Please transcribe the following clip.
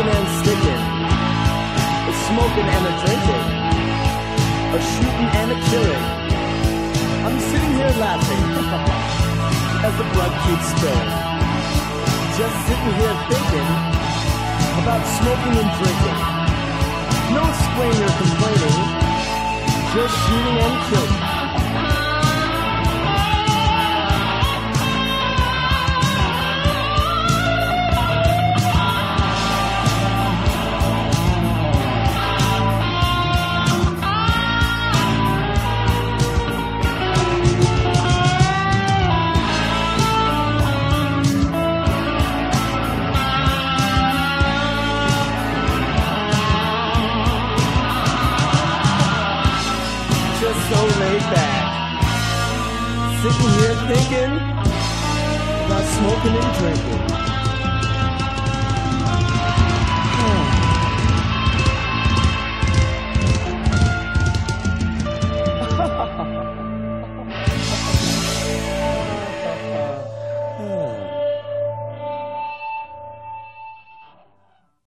kicking and sticking, a smoking and a drinking, a shooting and a killing. I'm sitting here laughing as the blood keeps spilling. Just sitting here thinking about smoking and drinking. No explaining or complaining, just shooting and killing. So laid back. Sitting here thinking about smoking and drinking.